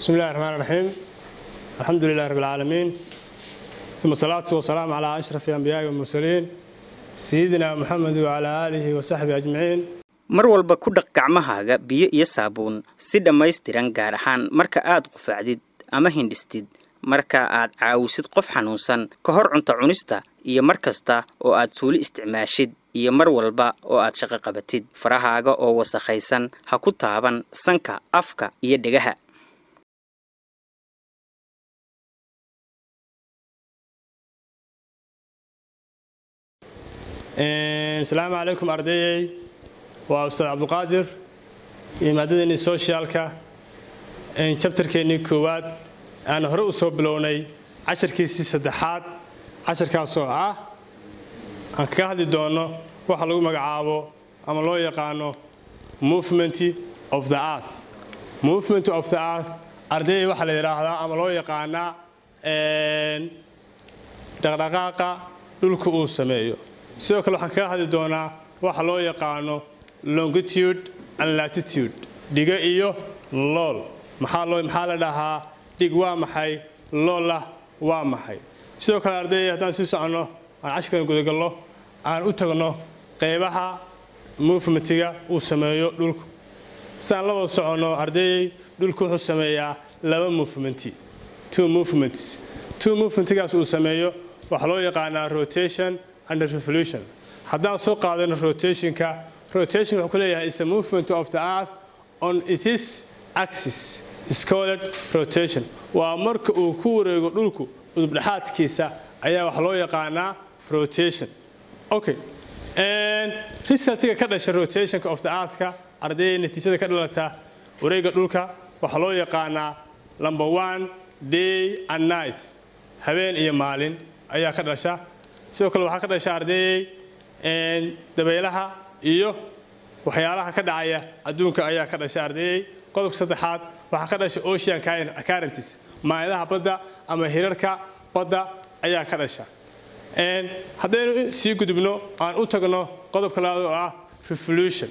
بسم الله الرحمن الرحيم الحمد لله رب العالمين ثم الصلاة والسلام على أشرف الأنبياء والمرسلين سيدنا محمد وعلى آله وصحبه أجمعين mar walba ku dhaq gacmahaaga biyo iyo saabuun si dhammaystiran gaar ahaan marka aad qufacdid ama hindhistid marka aad caawisid qof xanuunsan ka hor cunto cunista iyo mar kasta oo aad suuli isticmaashid iyo mar walba oo aad shaqo qabatid farahaaga oo wasakhaysan ha ku taaban sanka afka iyo dhegaha asalaamu calaykum ardayey. Waa ustaad cabduqaadir iyo maadadeenii soshaalka jabtarkeennii koowaad aan hore u soo bilownay casharkiisii saddexaad casharkaasoo ah aan kaga hadli doonno waxa lagu magacaabo ama loo yaqaano movement of the earth. Movement of the earth ardayey waxaa la yidhaahdaa ama loo yaqaanaa dhaqdhaqaaqa dhulka uu sameeyo sidoo kale waxaan kaga hadli doonaa waxa loo yaqaano longitude and latitude dhiga iyo lool. Maxaa la dhahaa? Dhig waa maxay? Loolah waa maxay? Sidoo kale ardayay haddaan sii soconno aan cashirkan gudagallo aan u tagno qaybaha movementiga uu sameeyo dhulku. Siaan la wada soconno ardayey dhulku wuxuu sameeyaa laba movementi two movements. Two movementigaas uu sameeyo waxaa loo yaqaanaa rotation and revolution. Haddaan soo qaadano rotationka rotation wuxuu ku leeyahay is the movement of the earth on its axis is rotation. Waa marka uu ku wareego dhulku udubdhexaadkiisa ayaa wax loo yaqaanaa rotation. Okay resultiga ka dhasha rotationka of the earthka ardayda natiijada ka dhalata wareega dhulka waxaa loo yaqaanaa number one day and night. Habeen iyo maalin ayaa ka dhasha sidoo kale waxaa ka dhasha ardayey dabaylaha iyo waxyaalaha ka dhacaya adduunka ayaa ka dhasha ardayey qodobka saddexaad waxaa ka dhasha ocean currents maayadaha badda ama hirarka badda ayaa ka dhasha. Haddaynu sii gudubno aan u tagno qodobka labaad oo ah revolution.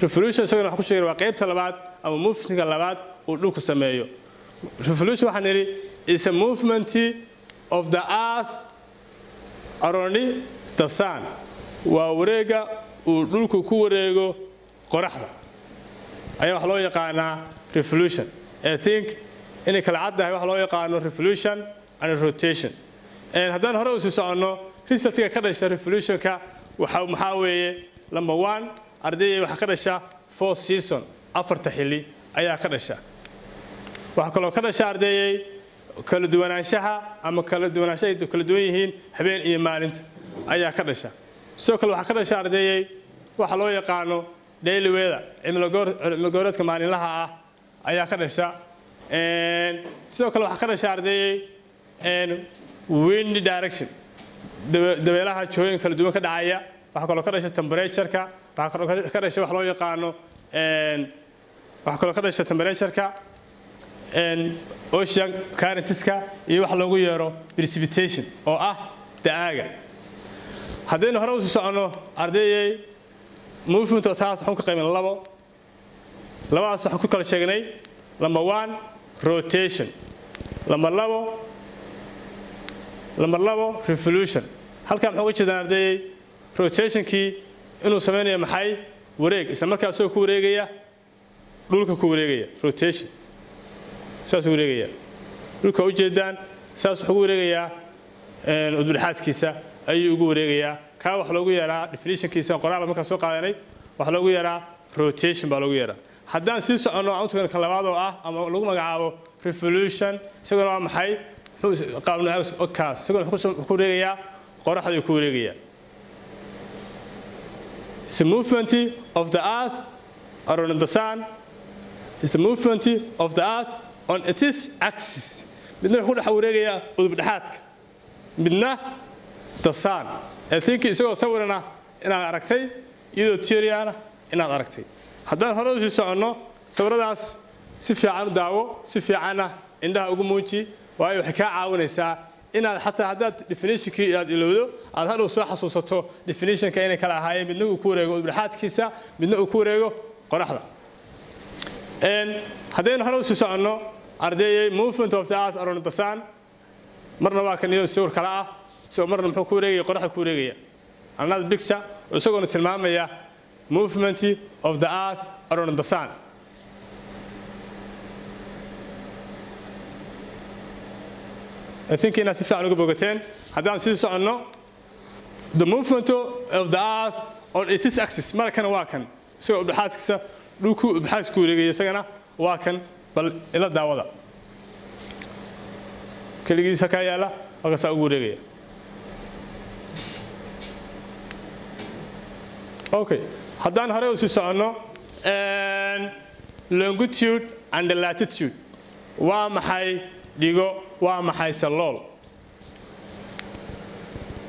Revolution isagana waxaan ku sheegay waa qaybta labaad ama movementka labaad uu dhulku sameeyo. Revolution waxaan idhi is a movement of the earth aroni the sun waa wareega uu dhulku ku wareego qoraxda. Ayaa wax loo yaqaanaa revolution. I think inay kala caddahay waxa loo yaqaano revolution and rotation. Haddaan hore u sii soconno resultiga ka dhasha revolutionka maxaa weeye number one ardayay waxaa ka dhasha four season afarta xilli ayaa ka dhasha. Waxaa kaloo ka dhasha ardayey kala duwanaanshaha ama kala duwanaanshaha ay kala duwan yihiin habeen iyo maalinta ayaa ka dhasha. Sidoo kale waxaa ka dhasha ardayey waxa loo yaqaano weather cimilogooreedka maalinlaha ah ayaa ka dhasha. Sidoo kale waxaa ka dhasha ardayey wind direction dabeelaha jihooyin kala duwan ka dhacaya. Waxaa kaloo ka dhasha temperatureka waxaa kaloo ka dhasha wax loo yaqaano waxaa kaloo ka dhasha temperatureka ocean currentska iyo wax loogu yeero precipitation oo ah da'aaga haddaynu hore u sii soconno ardayey movement saas waxaan ka qayban labo. Labadaas waxaan ku kala sheegnay number one rotation. Number labo number labo revolution. Halkaa maxaa uga jeedaan ardayey? Rotationkii inuu samaynayo maxay wareeg isla markaa isagoo ku wareegaya dhulka ku wareegaya rotation saasuu wareegaya dhulka ujeedaan saas wuxuu ugu wareegayaa udbudhexaadkiisa ayuu ugu wareegayaa kaa wax loogu yeeraa definitionkiisa qoraal markaan soo qaadanay waxaa loogu yeeraa rotation baa loogu yeeraa. Haddaan sii soconno utagno kan labaad oo ah ama lagu magacaabo revolution isaguna waa maxay? Qaabkaas isaguna wuxuu ku wareegayaa qoraxduu ku wareegayaa. It's the movement of the earth around the sun. It's the movement of the earth on its axis. midna wuxuu dhex wareegayaa udubdhexaadka. Midna I think isagoo sawirana inaad aragtay? Iyadoo teoriana inaad aragtay. Haddaan hore u sii soconno sawiradaas si fiican u daawo si fiicanna indhaha ugu muuji waayo waxay kaa caawinaysaa inaad xataa haddaad definitionkii aad ilowdo aad hadhow soo xasuusato definitionka inay kala ahaayeen midna uu ku wareego udubdhexaadkiisa midna uu ku wareego qoraxda haddaynu hore u sii soconno ardeeyey movement of the the sun marna waa kan iyadoo sawir kale ah isagoo marna muxuu ku wareegaya qoraxda ku wareegaya another picture isagoona tilmaamaya movement of the earth around the sun I think inaad si fiican uga bogateen haddaan sii soconno the movement of the earth on its axis markana waa kan isagoo udhaxaadkiisa dhulku udhaxaadka ku wareegaya isagana? Waa kan bal ila daawada. Keligiisa kaa yaalla halkaasaa ugu wareegaya okay haddaan hore u sii soconno longitude and latitude. Waa maxay dhigo waa maxay salool?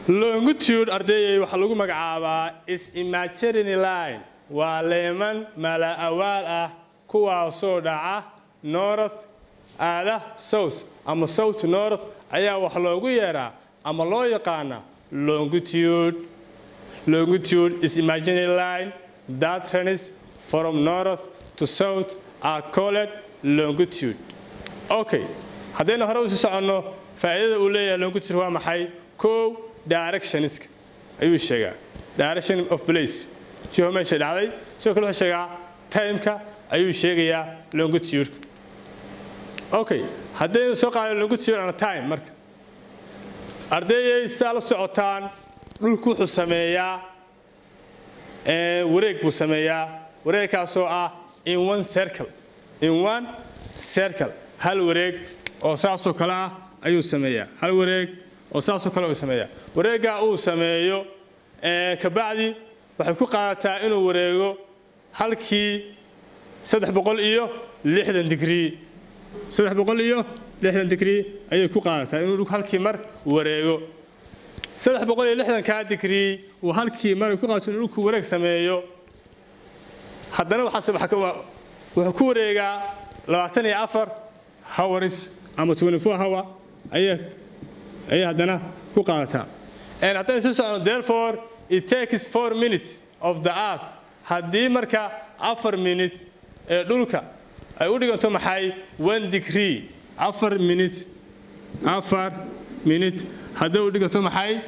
Longitude ardeeyay waxaa lagu magacaabaa is imaginary line waa leeman mala awaal ah kuwaasoo dhaca north aada south. Ama south north ayaa wax loogu yeeraa ama loo yaqaana longitude. Longitude is imaginary line that runs from north to south are called longitude. Okay haddaynu hore u sii soconno faa'iidada uu leeyahay longitude waa maxay? Kow directionska ayuu sheegaa. Direction of place jiho meesha dhacday sidoo kale wuxuu sheegaa timeka ayuu sheegayaa longitude okay haddaynu soo qaadano longitude and time marka ardeeyay saa la socotaan dhulku wuxuu sameeyaa wareeg buu sameeyaa wareegkaasoo ah in one circle. In one circle. Hal wareeg oo saasoo kale ah ayuu sameeyaa hal wareeg oo saasoo kale uu sameeyaa wareeggaa uu sameeyo kabacdi waxay ku qaadataa inuu wareego halkii saddex boqol iyo lixdan digrii. Saddex boqol iyo lixdan digrii ayay ku qaadataa inuu dhulku halkii mar wareego. Saddex boqol iyo lixdankaa digrii uu halkii mar ku qaadato inuu dhulku wareeg sameeyo. Haddana wuxuu ku wareegaa labaatan iyo afar hours ama twenty four hour ayay haddana ku qaadataa haddaynu sii socono therefore it takes four minutes of the earth. Haddii marka afar minute ee dhulka. Ay u dhiganto maxay? One degree. Afar minute. Afar minute. Hadday u dhiganto maxay?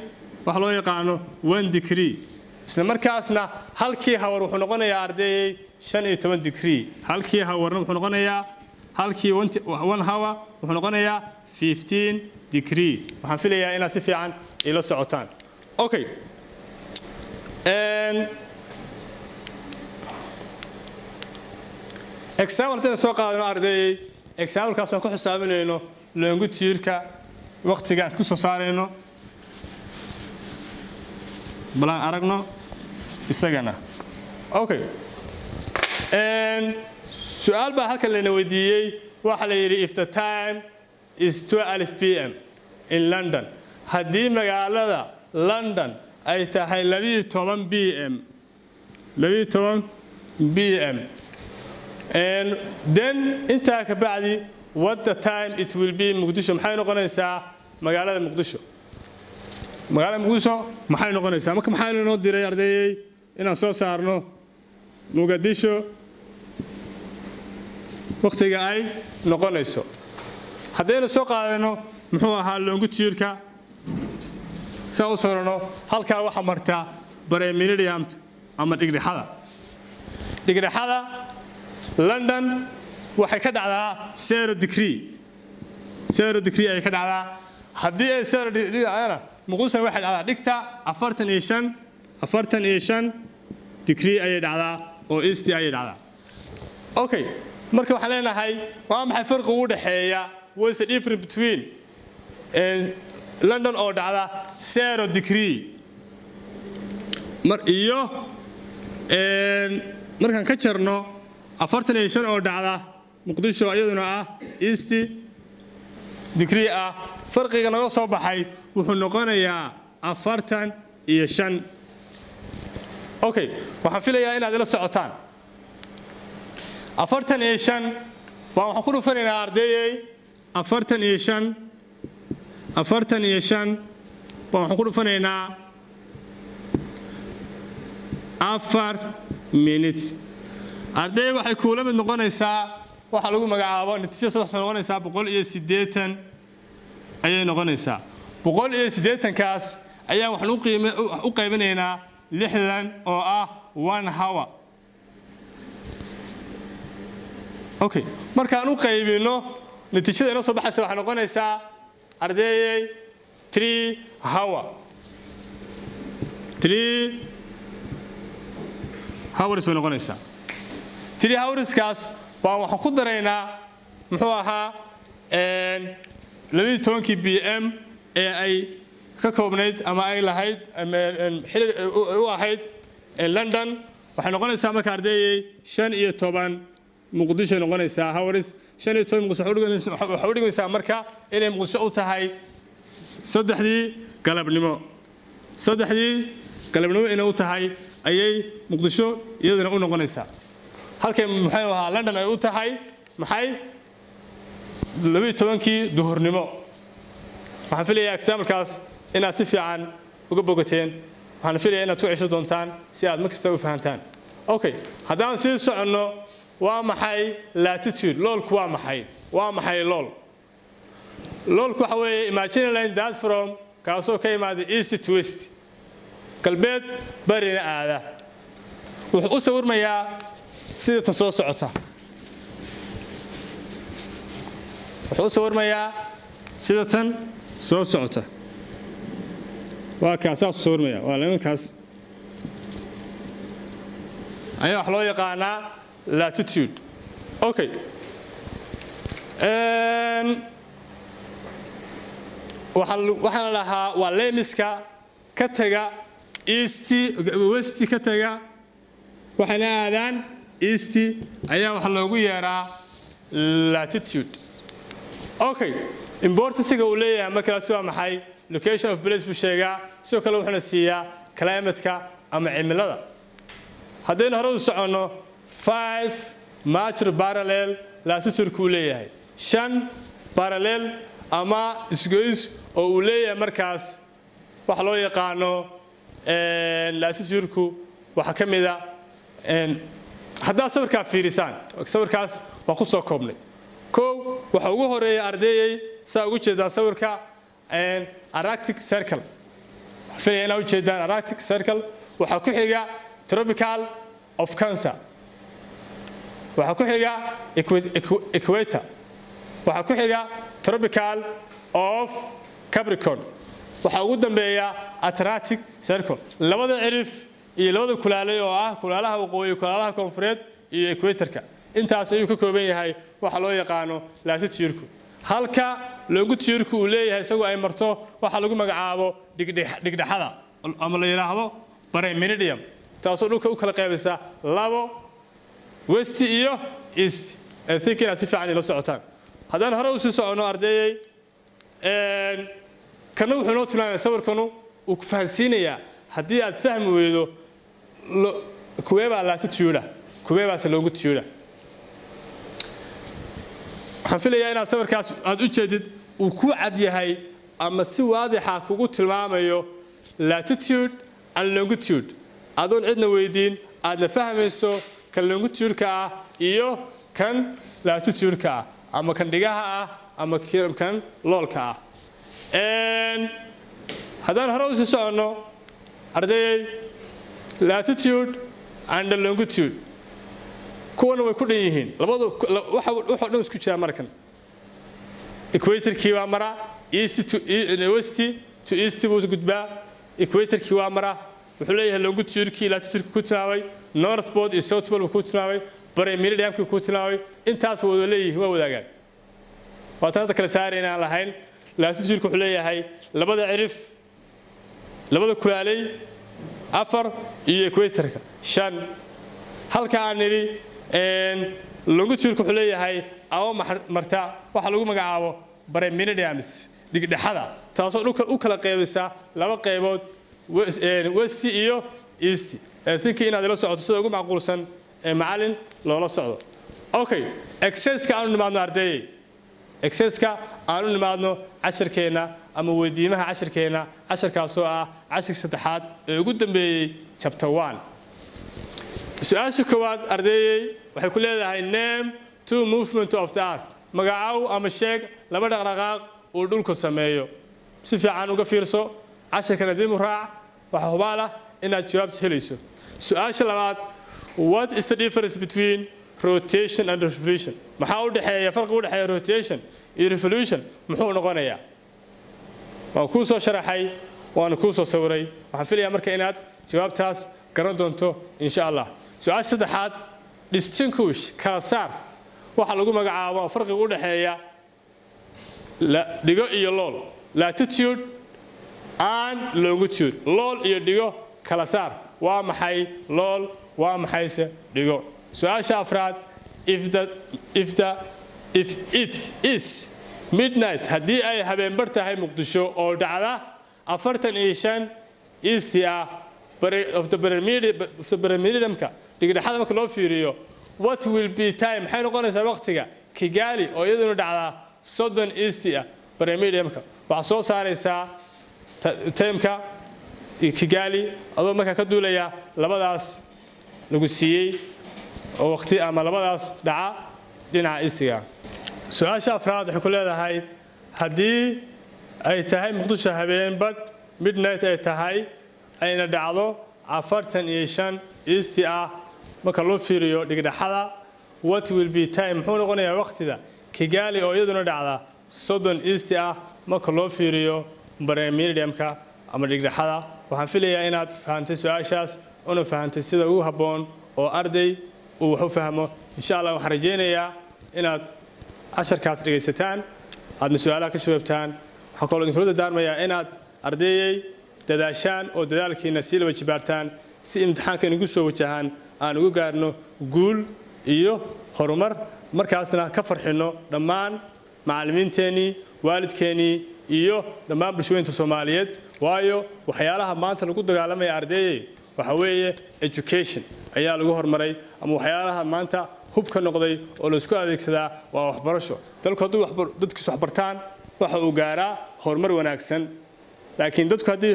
Wax loo yaqaano one degree. Isla markaasna halkii hawar wuxuu noqonayaa ardeeyey shan iyo toban degree. Halkii hawarna wuxuu noqonayaa halkii one hour wuxuu noqonayaa fifteen degree. Waxaan filayaa inaad si fiican ila socotaan. Okay example haddaynu soo qaadano ardeeyey examplekaas aan ku xisaabinayno longitude-ka waqtigaan ku soo saarayno. Balaan aragno isagana. Okay su'aal baa halkan layna weydiiyey. Waxaa la yidhi if the time is 12 p m in london. Haddii magaalada london ay tahay labiyo toban b m. Labiyo toban b m. Then intaa ka bacdi what the time it will be muqdisho? Maxay noqonaysaa magaalada muqdisho? Magaalada muqdisho maxay noqonaysaa? Marka maxaa inoo diray ardaeyey inaan soo saarno muqadisho wakhtiga ay noqonayso. Haddaynu soo qaadano muxuu ahaa longitude-ka saa u sorano halkaa waxaa martaa baremilidiyamta ama dhigdhexada dhigdhexada london waxay ka dhacdaa zero degree. Zero degree ayay ka dhacdaa. Haddii ay zero degree dhacdana muqdisho waxay dhacdaa dhigta afartan iyo shan afartan iyo shan degree ayay dhacdaa oo east ayay dhacdaa. Okay marka waxaan leenahay waa maxay farqi u dhexeeya? What's the difference between london oo dhacda zero degree. Mar iyo markaan ka jarno afartan iyo shan oo dhacda muqdisho iyaduna ah east degree ah. Farqiga naga soo baxay wuxuu noqonayaa afartan iyo shan. Okay waxaan filayaa inaad ila socotaan. Afartan iyo shan baa waxaan ku dhufanaynaa ardeeyey afartan iyo shan afartan iyo shan baa waxaan ku dhufanaynaa afar minute. Arday waxay kuula mid noqonaysaa waxa lagu magacaabo natiijada waxay noqonaysaa boqol iyo siddeetan ayay noqonaysaa. Boqol iyo siddeetankaas ayaan waxaan u qaybinaynaa lixdan oo ah one hour. Okay markaan u qaybino natiijada inoo soo baxaysa waxay noqonaysaa ardeeyey three hour three hours bay noqonaysaa three hourskaas baan waxaan ku daraynaa muxuu ahaa labaiyo tobankii b m ee ay ka koobnayd ama ay lahayd u ahayd london. Waxay noqonaysaa marka ardeeyey shan iyo toban muqdisho noqonaysaa. Hours shan iyo toban muqdisho waxay u dhigmaysaa marka inay muqdisho u tahay saddexdii galabnimo. Saddexdii galabnimo inay u tahay ayay muqdisho iyadana u noqonaysaa. Halkay maxay ahaa? London ay u tahay maxay? Labiyo tobankii duhurnimo. Waxaan filayaa exaamilkaas inaad si fiican uga bogateen. Waxaan filayaa inaad ku cesho doontaan si aad mar kasta u fahantaan. Okay haddaan sii soconno waa maxay latitude? Loolku waa maxay? Waa maxay lool? Loolku waxa weeye imaginary line that from kaasoo ka imaada east to west. Galbeed barina aada. Wuxuu u sawirmayaa sida tan soo socota. Wuxuu u sawirmayaa sida tan soo socota. Waa kaas saasuu sawirmaya waa nimankaas. Ayaa wax loo yaqaanaa latitude. Okay waxaan la dhahaa waa lemiska ka taga east west ka taga waxayna aadaan east ayaa waxa loogu yeeraa latitude. Okay importanciga uu leeyahay markaasi waa maxay location of place buu sheegaa sidoo kale wuxuuna siiyaa climatka ama cimilada. Haddaynu hore u soconno five major parallel latitude uu leeyahay. Shan parallel ama isgoys oo uu leeyahay markaas waxa loo yaqaano latitude-ku waxaa ka mid a haddaad sawirkaa fiirisaan sawirkaas waa ku soo koobnay. Kow waxa ugu horreeya ardeeyey saa ugu jeedaan sawirka aractic circle. Waxaa filaya inaa ujeedaan aractic circle. Waxaa ku xiga tropical of cancer waxaa ku xiga equator. Waxaa ku xiga tropical of capricorn. Waxaa ugu dambeeya atlantic circle. Labada cirif iyo labada kulaalay oo ah kulaalaha waqooyi kulaalaha koonfureed iyo equatorka. Intaas ayuu ka kooban yahay waxa loo yaqaano latitude-ku. Halka longitude-ku uu leeyahay isagoo ay marto waxa lagu magacaabo dhigdhexada ama la yidhaahdo bareminidium taasoo dhulka u kala qaybaysa labo west iyo east. Think inaad si fiican ila socotaan haddaan hore u sii soconno ardeeyey kana wuxuu noo tilmaamaya sawirkanu uu ku fahansiinayaa haddii aad fahmi weydo kuweebaa latitude kuweebaase longitude waxaan filayaa inaad sawirkaas aad u jeedid uu ku cad yahay ama si waadixa kugu tilmaamayo latitude and longitude adoon cidna weydiin aadna fahmayso kan longitude-ka ah iyo kan latitude-ka ah ama kan dhigaha ah ama kan loolka ah. Haddaan hore u sii soconno ardayey latitude and longitude kuwana way ku dhan yihiin. Labadu waxoo dhan isku jiraa markan. Equatorkii waa mara west to east buu gudbaa equatorkii waa mara wuxuu leeyahay longitude-kii latitude-kii ku tilmaamay north pole iyo south pole buu ku tilmaamay bare meridiamkii ku tilmaamay intaas wada leeyihiin waa wadaagaan. Waatan hadda kale saarayna aan lahayn. Latitude-ku wuxuu leeyahay labada cirif labada kulaalay afar iyo equatorka. Shan. Halka aan nidhi longitude-ku wuxuu leeyahay aba marta. Waxa lagu magacaabo bareminidiams dhigdhexada taasoo dhulka u kala qaybisa laba qaybood west iyo east thinki inaad ila socoto sida ugu macquulsan ee macalin loola socdo. Okay exceska aanu nimaadno ardeeyey exceska aanu nimaadno cashirkeenna ama weydiimaha cashirkeenna casharkaasoo ah cashirka saddexaad ee ugu dambeeyey chapter one. Su'aasha koowaad ardeeyey waxay ku leedahay name two movement of the earth. Magacow ama sheeg laba dhaqdhaqaaq uu dhulku sameeyo. Si fiican uga fiirso casharkana dib u raac waxaa hubaal ah inaad jawaabta helayso su'aasha labaad what is the difference between rotation and revolution? Maxaa u dhexeeya farqi u dhexeeya rotation iyo revolution? Muxuu noqonayaa? Waan kuu soo sharaxay waana kuu soo sawiray waxaan filayaa marka inaad jawaabtaas garan doonto insha allah. Su'aasha saddexaad distinguish kala saar waxa lagu magacaabo farqiga u dhexeeya dhigo iyo lool. Latitude and longitude lool iyo dhigo kala saar. Waa maxay? Lool. Waa maxayse dhigo. Su'aasha afraad if it is midnight haddii ay habeenbar tahay muqdisho oo dhacda afartan iyo shan easti ah of the pyramidamka dhigdhexada marka loo fiiriyo what will be time? Maxay noqonaysaa waqtiga? Kigali oo iyaduna dhacdaa soddon easti ah pyramidamka waxaa soo saaraysaa timeka kigali adoo markaa ka duulaya labadaas lagu siiyey oo waqti ama labadaas dhaca dhinaca eastiga su'aasha afraad waxay ku leedahay haddii ay tahay muqdisho habeen badh midnight ay tahay ayna dhacdo afartan iyo shan easti ah marka loo fiiriyo dhigdhexada what will be time muxuu noqonayaa waqtida kigali oo iyaduna dhacda soddon easti ah marka loo fiiriyo bremiriamka ama dhigdhexada waxaan filayaa inaad fahantay su'aashaas una fahantay sida ugu habboon oo arday uu wax u fahmo. Insha allah waxaan rajaynayaa inaad casharkaas dhegaysataan aadna su'aalaha ka shabaabtaan waxaan kaloo idinkula dardaarmayaa inaad ardeeyey dadaashaan oo dadaalkiina sii laba jibaartaan si imtixaanka inagu soo wajahaan aan ugu gaarno guul iyo horumar. Markaasna ka farxinno dhammaan macallimiinteennii waalidkeennii iyo dhammaan bulshooyinta soomaaliyeed. Waayo waxyaalaha maanta lagu dagaalamaya ardeeyey waxa weeye education ayaa lagu horumaray ama waxyaalaha maanta hub ka noqday oo la isku adeegsadaa waa waxbarasho. Dalku hadduu dadkiisu waxbartaan waxa uu gaaraa horumar wanaagsan. Laakiin dadku haddii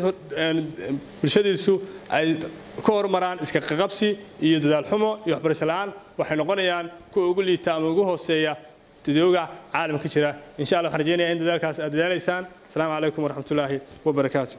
bulshadiisu ay ka horumaraan iska qaqabsi iyo dadaal xumo iyo waxbarasho la'aan waxay noqonayaan kuwa ugu liita ama ugu hooseeya dadooga caalamka jira. Insha allah waxaan rajeynaya in dadaalkaas aad dadaalaysaan. Asalaamu calaykum waraxmatullaahi wabarakaatu